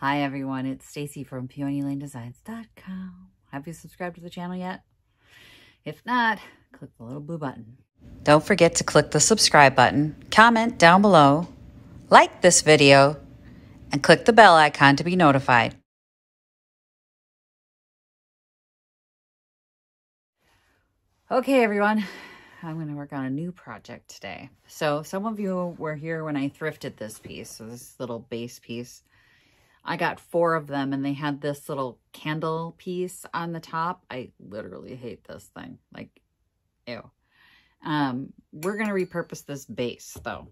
Hi everyone, it's Stacy from PeonyLaneDesigns.com. Have you subscribed to the channel yet? If not, click the little blue button. Don't forget to click the subscribe button, comment down below, like this video, and click the bell icon to be notified. Okay everyone, I'm going to work on a new project today. So some of you were here when I thrifted this piece, so this little base piece. I got four of them and they had this little candle piece on the top. I literally hate this thing. Like, ew. Um, we're going to repurpose this base though.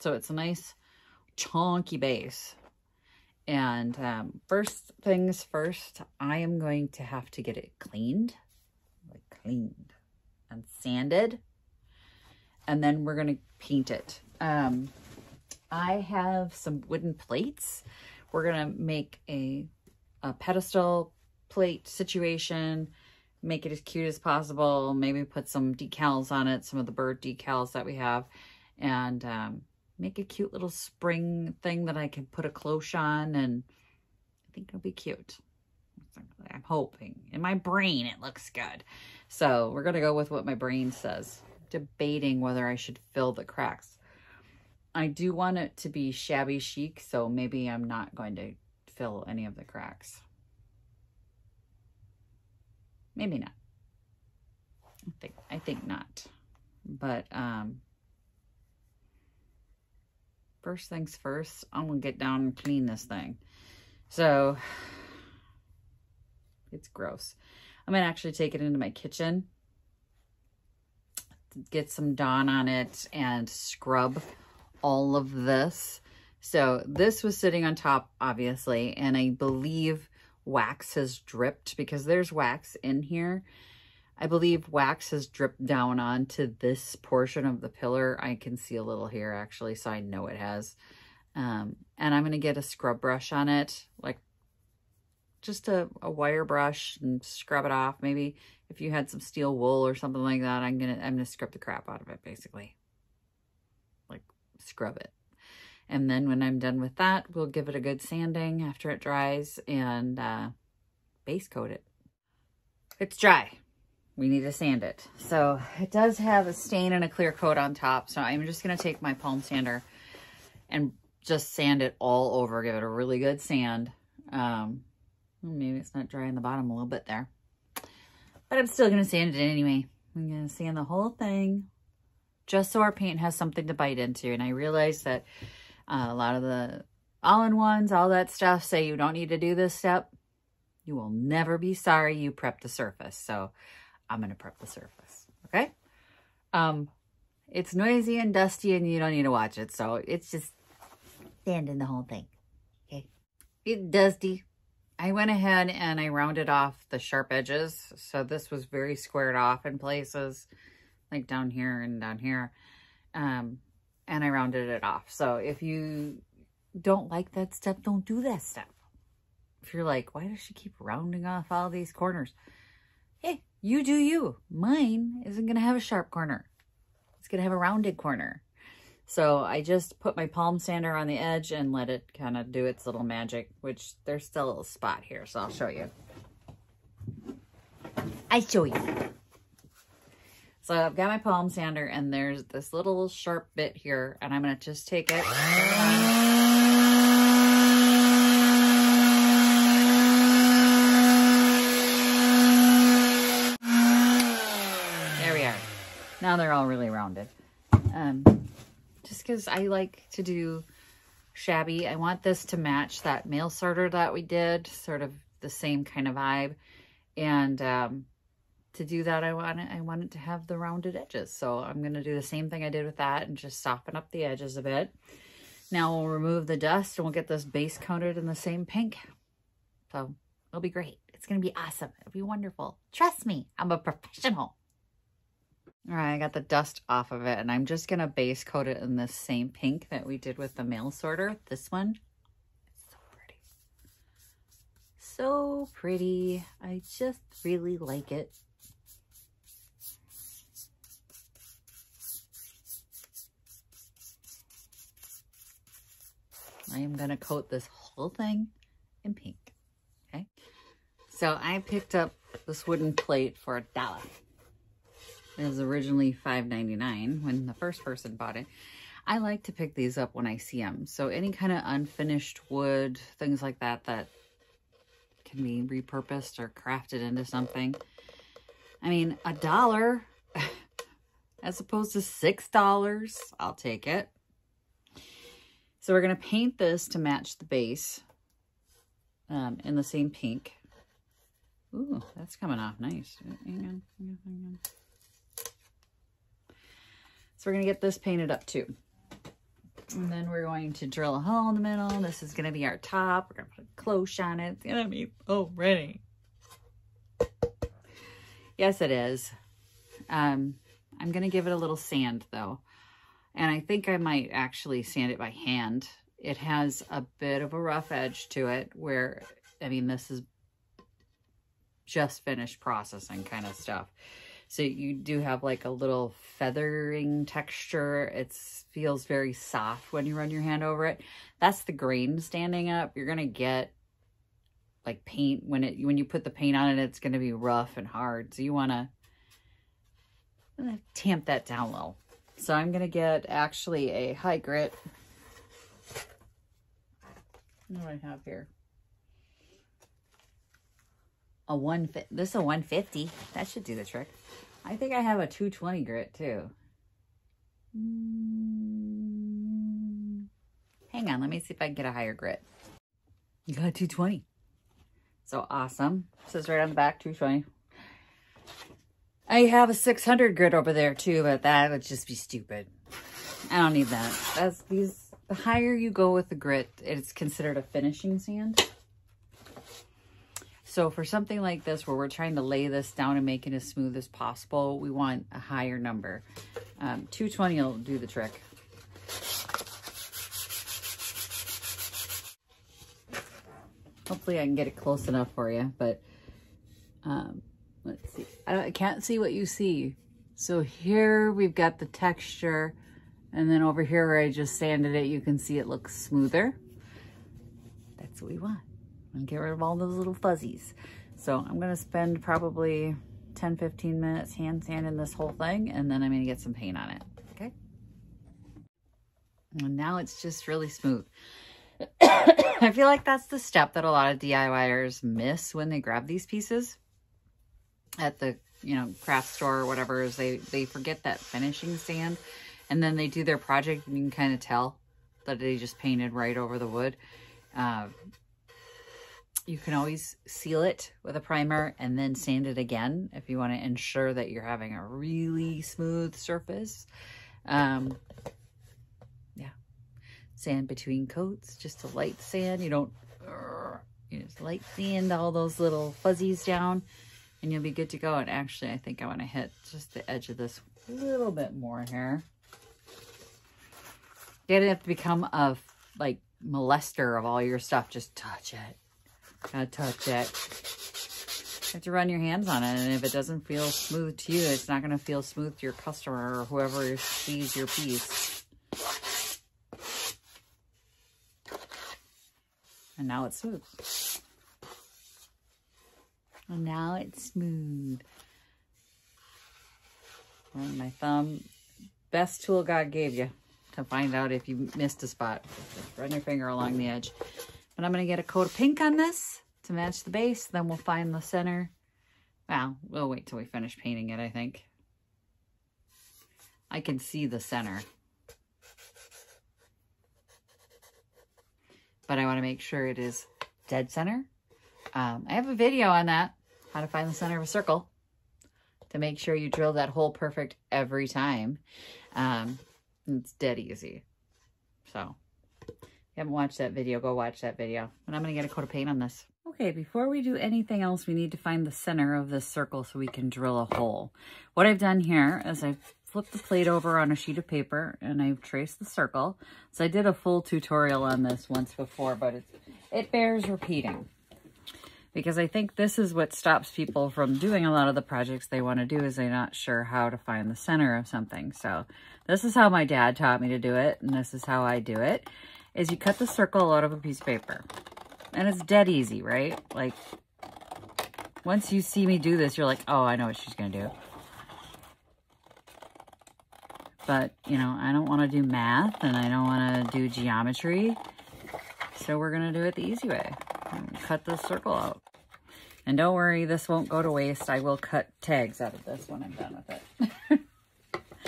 So it's a nice chunky base. And um, first things first, I am going to have to get it cleaned. Like cleaned and sanded. And then we're going to paint it. Um, I have some wooden plates. We're going to make a, a pedestal plate situation, make it as cute as possible, maybe put some decals on it, some of the bird decals that we have, and um, make a cute little spring thing that I can put a cloche on, and I think it'll be cute. I'm hoping. In my brain, it looks good. So we're going to go with what my brain says. Debating whether I should fill the cracks. I do want it to be shabby chic, so maybe I'm not going to fill any of the cracks. Maybe not. I think I think not. But um first things first, I'm gonna get down and clean this thing. So it's gross. I'm going to actually take it into my kitchen, get some Dawn on it, and scrub all of this. So this was sitting on top, obviously, and I believe wax has dripped because there's wax in here. I believe wax has dripped down onto this portion of the pillar. I can see a little here, actually, so I know it has. Um, and I'm going to get a scrub brush on it, like just a, a wire brush and scrub it off. Maybe if you had some steel wool or something like that, I'm gonna I'm gonna scrub the crap out of it basically. Scrub it. And then when I'm done with that, we'll give it a good sanding after it dries and uh, base coat it. It's dry. We need to sand it. So it does have a stain and a clear coat on top. So I'm just going to take my palm sander and just sand it all over. Give it a really good sand. Um, Maybe it's not dry on the bottom a little bit there. But I'm still going to sand it anyway. I'm going to sand the whole thing just so our paint has something to bite into. And I realize that uh, a lot of the all-in-ones, all that stuff say you don't need to do this step. You will never be sorry you prepped the surface. So I'm going to prep the surface. Okay? Um, it's noisy and dusty and you don't need to watch it. So it's just sanding the whole thing. Okay? It's dusty. I went ahead and I rounded off the sharp edges. So this was very squared off in places, like down here and down here. Um, and I rounded it off. So if you don't like that step, don't do that step. If you're like, why does she keep rounding off all these corners? Hey, you do you. Mine isn't going to have a sharp corner. It's going to have a rounded corner. So I just put my palm sander on the edge and let it kind of do its little magic, which there's still a little spot here, so I'll show you. I show you. So I've got my palm sander and there's this little sharp bit here and I'm going to just take it. There we are. Now they're all really rounded. Um, just because I like to do shabby. I want this to match that mail sorter that we did, sort of the same kind of vibe. And um, to do that, I want it, I want it to have the rounded edges. So I'm going to do the same thing I did with that and just soften up the edges a bit. Now we'll remove the dust and we'll get this base coated in the same pink. So it'll be great. It's going to be awesome. It'll be wonderful. Trust me, I'm a professional. All right, I got the dust off of it and I'm just going to base coat it in the same pink that we did with the mail sorter. This one. So pretty. So pretty. I just really like it. I am going to coat this whole thing in pink. Okay. So I picked up this wooden plate for a dollar. It was originally $5.99 when the first person bought it. I like to pick these up when I see them. So any kind of unfinished wood, things like that, that can be repurposed or crafted into something. I mean, a dollar as opposed to $6, I'll take it. So we're going to paint this to match the base um, in the same pink. Ooh, that's coming off nice. Hang on, hang on, hang on. So we're going to get this painted up too. And then we're going to drill a hole in the middle. This is going to be our top. We're going to put a cloche on it. It's going to be oh, ready. Yes, it is. Um, I'm going to give it a little sand though. And I think I might actually sand it by hand. It has a bit of a rough edge to it where, I mean, this is just finished processing kind of stuff. So you do have like a little feathering texture. It feels very soft when you run your hand over it. That's the grain standing up. You're going to get like paint when it when you put the paint on it, it's going to be rough and hard. So you want to uh, tamp that down a little. So I'm going to get actually a high grit. What do I have here? A one, this is a 150. That should do the trick. I think I have a 220 grit too. Mm. Hang on, let me see if I can get a higher grit. You got 220. So awesome. It says right on the back, 220. I have a 600 grit over there too, but that would just be stupid. I don't need that. That's these, the higher you go with the grit, it's considered a finishing sand. So for something like this, where we're trying to lay this down and make it as smooth as possible, we want a higher number. Um, 220 will do the trick. Hopefully I can get it close enough for you, but um, let's see. I, I can't see what you see. So here we've got the texture, and then over here where I just sanded it, you can see it looks smoother. That's what we want and get rid of all those little fuzzies. So I'm going to spend probably 10, 15 minutes hand sanding this whole thing, and then I'm going to get some paint on it. Okay. And now it's just really smooth. I feel like that's the step that a lot of DIYers miss when they grab these pieces at the, you know, craft store or whatever is they, they forget that finishing sand and then they do their project and you can kind of tell that they just painted right over the wood. Uh, you can always seal it with a primer and then sand it again if you want to ensure that you're having a really smooth surface. Um, yeah, sand between coats, just a light sand. You don't, you just light sand all those little fuzzies down and you'll be good to go. And actually, I think I want to hit just the edge of this a little bit more here. You don't have to become a like molester of all your stuff. Just touch it. Gotta touch it. You have to run your hands on it. And if it doesn't feel smooth to you, it's not going to feel smooth to your customer or whoever sees your piece. And now it's smooth. And now it's smooth. My thumb, best tool God gave you to find out if you missed a spot. Just run your finger along the edge. But I'm going to get a coat of pink on this to match the base. Then we'll find the center. Well, we'll wait till we finish painting it, I think. I can see the center. But I want to make sure it is dead center. Um, I have a video on that, how to find the center of a circle, to make sure you drill that hole perfect every time. Um, it's dead easy. So if you haven't watched that video, go watch that video. And I'm going to get a coat of paint on this. Okay, before we do anything else, we need to find the center of this circle so we can drill a hole. What I've done here is I've flipped the plate over on a sheet of paper and I've traced the circle. So I did a full tutorial on this once before, but it, it bears repeating. Because I think this is what stops people from doing a lot of the projects they want to do is they're not sure how to find the center of something. So this is how my dad taught me to do it, and this is how I do it is you cut the circle out of a piece of paper. And it's dead easy, right? Like, once you see me do this, you're like, oh, I know what she's going to do. But, you know, I don't want to do math and I don't want to do geometry. So we're going to do it the easy way. Cut the circle out. And don't worry, this won't go to waste. I will cut tags out of this when I'm done with it.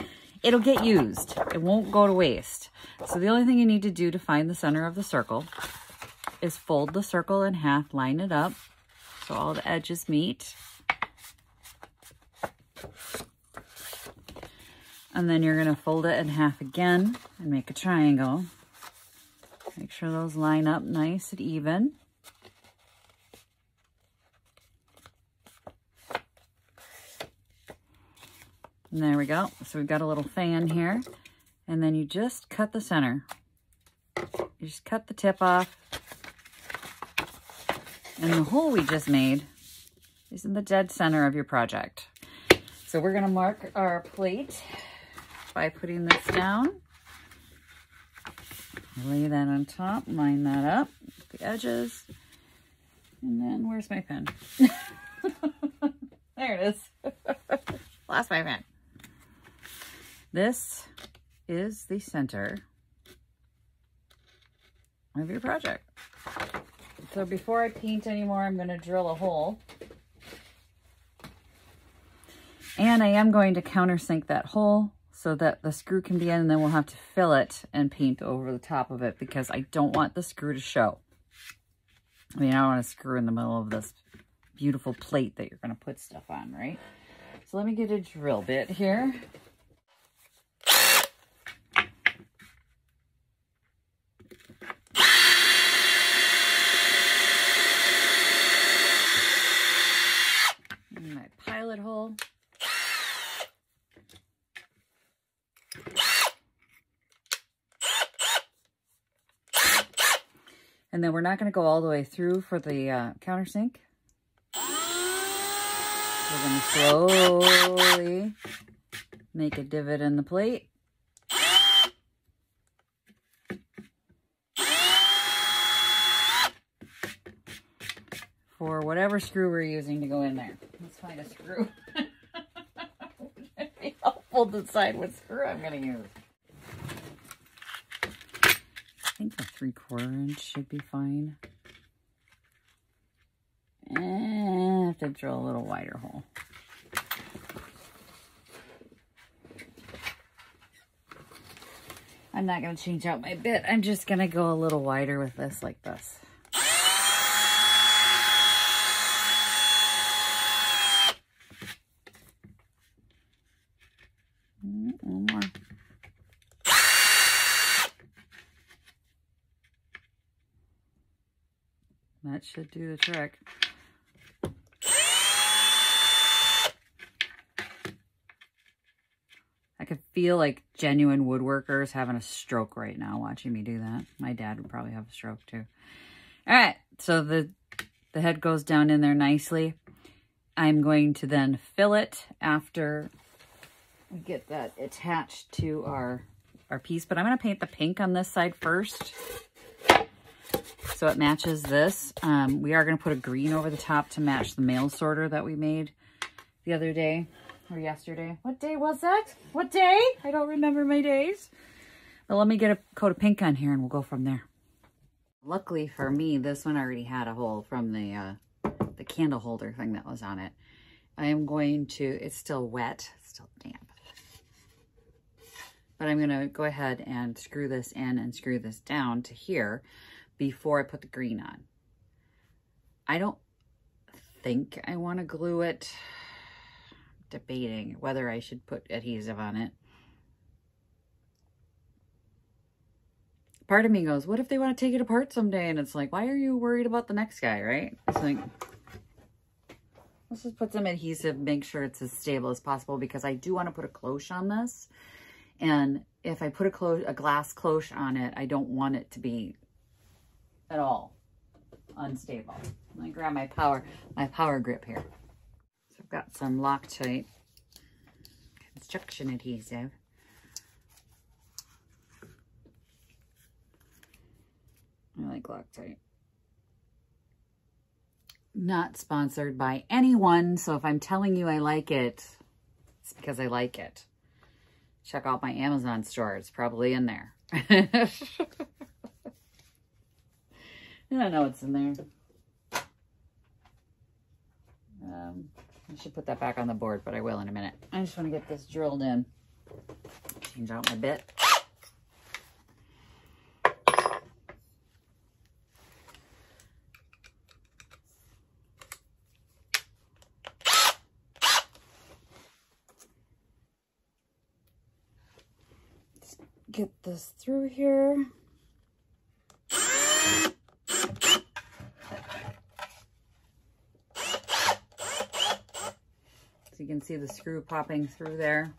It'll get used. It won't go to waste. So the only thing you need to do to find the center of the circle is fold the circle in half, line it up so all the edges meet. And then you're going to fold it in half again and make a triangle. Make sure those line up nice and even. And there we go. So we've got a little fan here. And then you just cut the center. You just cut the tip off. And the hole we just made is in the dead center of your project. So we're gonna mark our plate by putting this down. Lay that on top, line that up, the edges. And then where's my pen? there it is. Lost my pen. This is the center of your project. So before I paint anymore, I'm going to drill a hole. And I am going to countersink that hole so that the screw can be in and then we'll have to fill it and paint over the top of it because I don't want the screw to show. I mean, I don't want to screw in the middle of this beautiful plate that you're going to put stuff on, right? So let me get a drill bit here. And then we're not going to go all the way through for the uh, countersink. We're going to slowly make a divot in the plate. For whatever screw we're using to go in there. Let's find a screw. To decide what screw I'm going to use think a three quarter inch should be fine. And I have to drill a little wider hole. I'm not going to change out my bit. I'm just going to go a little wider with this like this. That should do the trick. I could feel like genuine woodworkers having a stroke right now watching me do that. My dad would probably have a stroke too. All right, so the, the head goes down in there nicely. I'm going to then fill it after we get that attached to our, our piece. But I'm going to paint the pink on this side first so it matches this. Um, we are going to put a green over the top to match the mail sorter that we made the other day or yesterday. What day was that? What day? I don't remember my days. But let me get a coat of pink on here and we'll go from there. Luckily for me, this one already had a hole from the, uh, the candle holder thing that was on it. I am going to, it's still wet, it's still damp. But I'm going to go ahead and screw this in and screw this down to here before I put the green on. I don't think I want to glue it. Debating whether I should put adhesive on it. Part of me goes, what if they want to take it apart someday? And it's like, why are you worried about the next guy, right? It's like, let's just put some adhesive, make sure it's as stable as possible because I do want to put a cloche on this. And if I put a, clo a glass cloche on it, I don't want it to be at all unstable. Let me grab my power, my power grip here. So I've got some Loctite construction adhesive. I like Loctite. not sponsored by anyone. So if I'm telling you I like it, it's because I like it. Check out my Amazon store. It's probably in there. I don't know what's in there. Um, I should put that back on the board, but I will in a minute. I just want to get this drilled in. Change out my bit. get this through here. Can see the screw popping through there.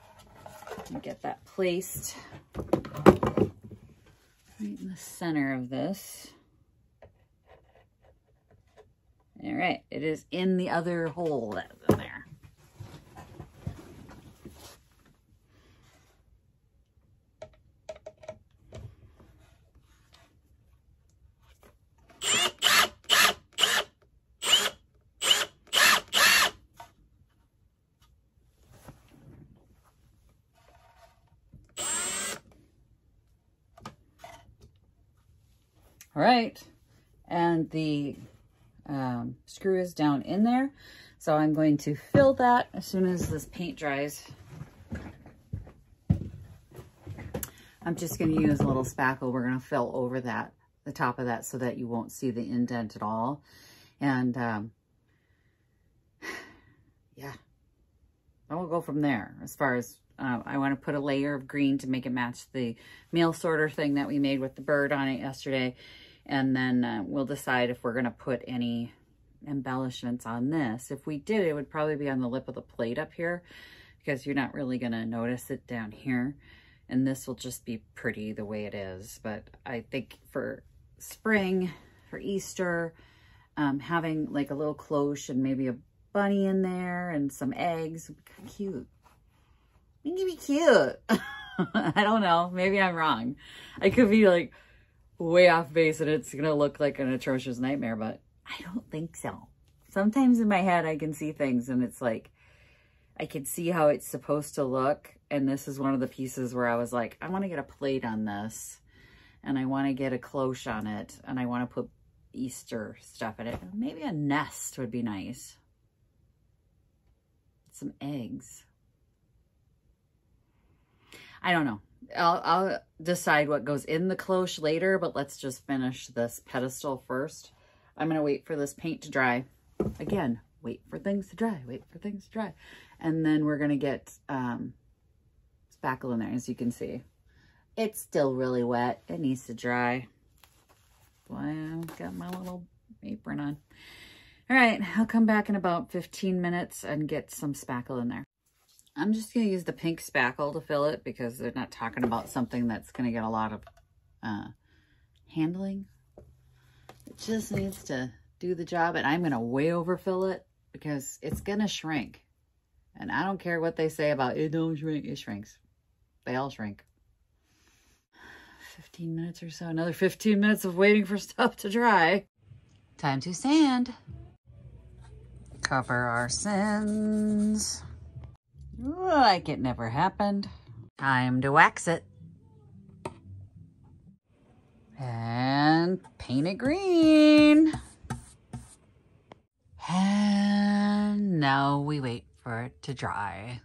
And get that placed right in the center of this. All right, it is in the other hole that's in there. All right, and the um, screw is down in there. So I'm going to fill that as soon as this paint dries. I'm just going to use a little spackle. We're going to fill over that, the top of that, so that you won't see the indent at all. And um, yeah, and we'll go from there as far as uh, I want to put a layer of green to make it match the mail sorter thing that we made with the bird on it yesterday. And then uh, we'll decide if we're going to put any embellishments on this. If we did, it would probably be on the lip of the plate up here because you're not really going to notice it down here. And this will just be pretty the way it is. But I think for spring, for Easter, um, having like a little cloche and maybe a bunny in there and some eggs would be cute. It would be cute. I don't know. Maybe I'm wrong. I could be like way off base and it's going to look like an atrocious nightmare, but I don't think so. Sometimes in my head, I can see things and it's like, I can see how it's supposed to look. And this is one of the pieces where I was like, I want to get a plate on this and I want to get a cloche on it and I want to put Easter stuff in it. Maybe a nest would be nice. Some eggs. I don't know. I'll, I'll decide what goes in the cloche later, but let's just finish this pedestal first. I'm going to wait for this paint to dry. Again, wait for things to dry, wait for things to dry. And then we're going to get um, spackle in there, as you can see. It's still really wet. It needs to dry. Well, got my little apron on. All right, I'll come back in about 15 minutes and get some spackle in there. I'm just going to use the pink spackle to fill it because they're not talking about something that's going to get a lot of uh, handling. It just needs to do the job and I'm going to way overfill it because it's going to shrink. And I don't care what they say about it don't shrink. It shrinks. They all shrink. 15 minutes or so. Another 15 minutes of waiting for stuff to dry. Time to sand. Cover our sins like it never happened. Time to wax it. And paint it green. And now we wait for it to dry.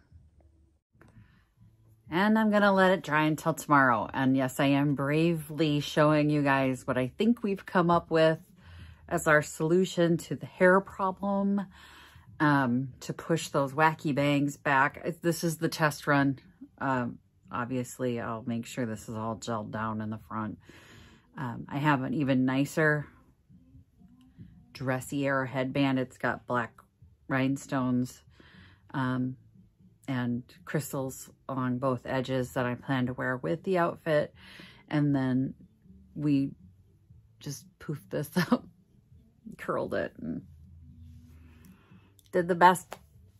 And I'm going to let it dry until tomorrow. And yes, I am bravely showing you guys what I think we've come up with as our solution to the hair problem um, to push those wacky bangs back. This is the test run. Um, obviously, I'll make sure this is all gelled down in the front. Um, I have an even nicer dressier headband. It's got black rhinestones um, and crystals along both edges that I plan to wear with the outfit. And then we just poofed this up, curled it, and did the best.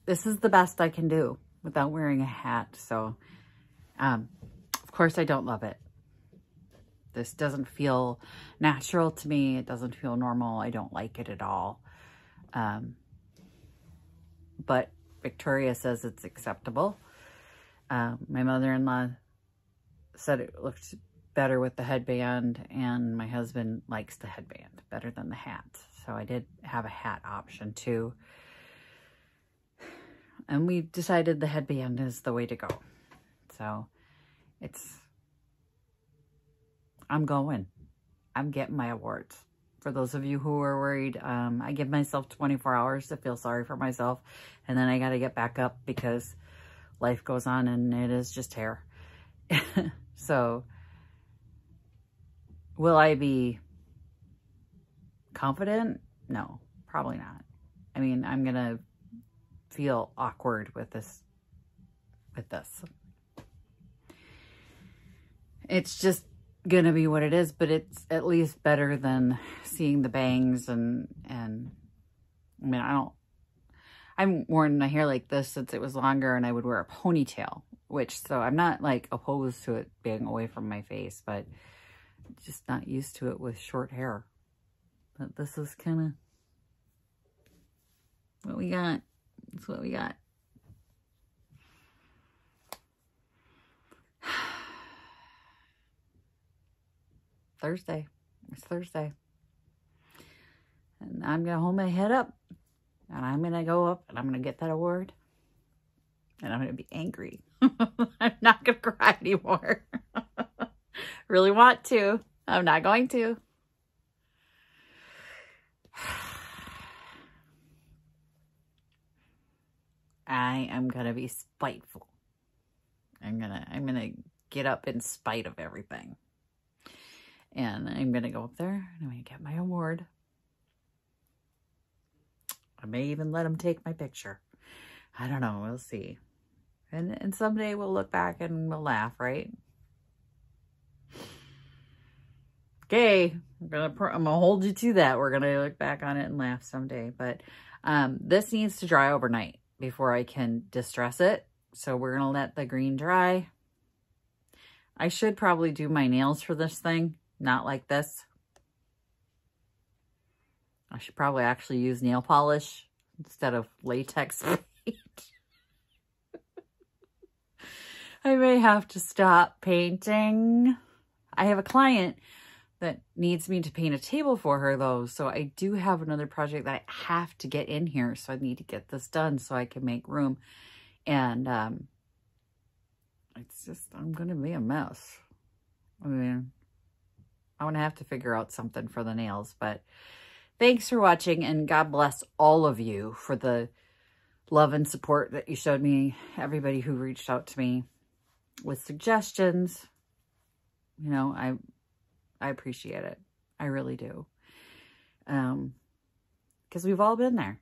This is the best I can do without wearing a hat. So, um, of course, I don't love it. This doesn't feel natural to me. It doesn't feel normal. I don't like it at all. Um, but Victoria says it's acceptable. Uh, my mother-in-law said it looked better with the headband and my husband likes the headband better than the hat. So I did have a hat option too. And we decided the headband is the way to go. So it's, I'm going. I'm getting my awards. For those of you who are worried, um, I give myself 24 hours to feel sorry for myself. And then I got to get back up because life goes on and it is just hair. so will I be confident? No, probably not. I mean, I'm going to feel awkward with this, with this. It's just going to be what it is, but it's at least better than seeing the bangs and, and I mean, I don't, I'm worn my hair like this since it was longer and I would wear a ponytail, which, so I'm not like opposed to it being away from my face, but just not used to it with short hair. But this is kind of what we got. That's what we got. Thursday. It's Thursday. And I'm going to hold my head up. And I'm going to go up and I'm going to get that award. And I'm going to be angry. I'm not going to cry anymore. really want to. I'm not going to. I am going to be spiteful. I'm going to, I'm going to get up in spite of everything. And I'm going to go up there and I'm going to get my award. I may even let him take my picture. I don't know. We'll see. And, and someday we'll look back and we'll laugh, right? Okay, I'm gonna I'm gonna hold you to that. We're gonna look back on it and laugh someday. But um, this needs to dry overnight before I can distress it. So we're gonna let the green dry. I should probably do my nails for this thing, not like this. I should probably actually use nail polish instead of latex paint. I may have to stop painting. I have a client that needs me to paint a table for her though. So I do have another project that I have to get in here. So I need to get this done so I can make room. And um, it's just, I'm going to be a mess. I mean, I'm going to have to figure out something for the nails. But thanks for watching and God bless all of you for the love and support that you showed me. Everybody who reached out to me with suggestions. You know, I I appreciate it. I really do. Um, because we've all been there.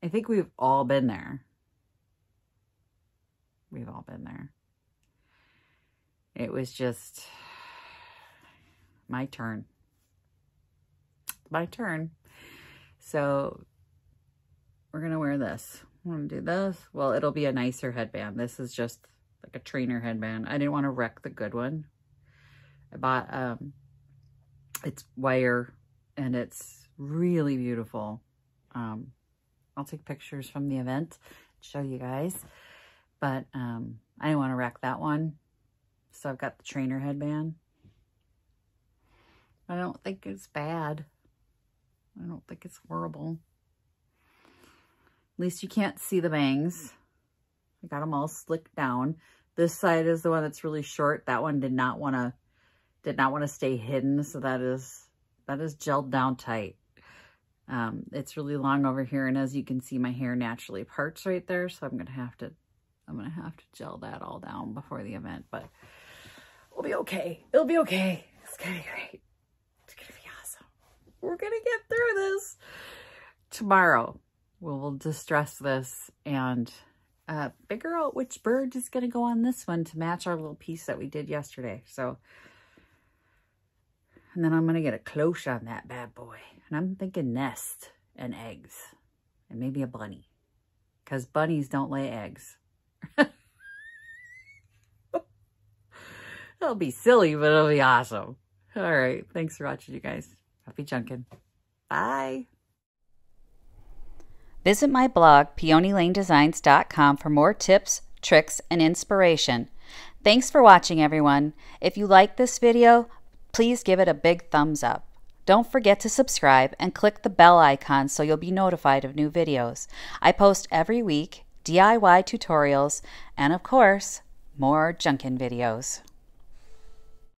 I think we've all been there. We've all been there. It was just my turn. My turn. So we're going to wear this. I'm going to do this. Well, it'll be a nicer headband. This is just like a trainer headband. I didn't want to wreck the good one. I bought um, it's wire and it's really beautiful. Um, I'll take pictures from the event, show you guys. But um, I didn't want to wreck that one. So I've got the trainer headband. I don't think it's bad. I don't think it's horrible. At least you can't see the bangs. I got them all slicked down. This side is the one that's really short. That one did not want to did not want to stay hidden. So that is, that is gelled down tight. Um, it's really long over here. And as you can see, my hair naturally parts right there. So I'm going to have to, I'm going to have to gel that all down before the event, but we'll be okay. It'll be okay. It's going to be great. It's going to be awesome. We're going to get through this. Tomorrow, we will distress this and uh, figure out which bird is going to go on this one to match our little piece that we did yesterday. So and then I'm going to get a cloche on that bad boy. And I'm thinking nest and eggs. And maybe a bunny. Because bunnies don't lay eggs. it'll be silly, but it'll be awesome. All right. Thanks for watching, you guys. Happy junkin'. Bye. Visit my blog, peonylanedesigns.com, for more tips, tricks, and inspiration. Thanks for watching, everyone. If you like this video, please give it a big thumbs up. Don't forget to subscribe and click the bell icon so you'll be notified of new videos. I post every week DIY tutorials and, of course, more Junkin videos.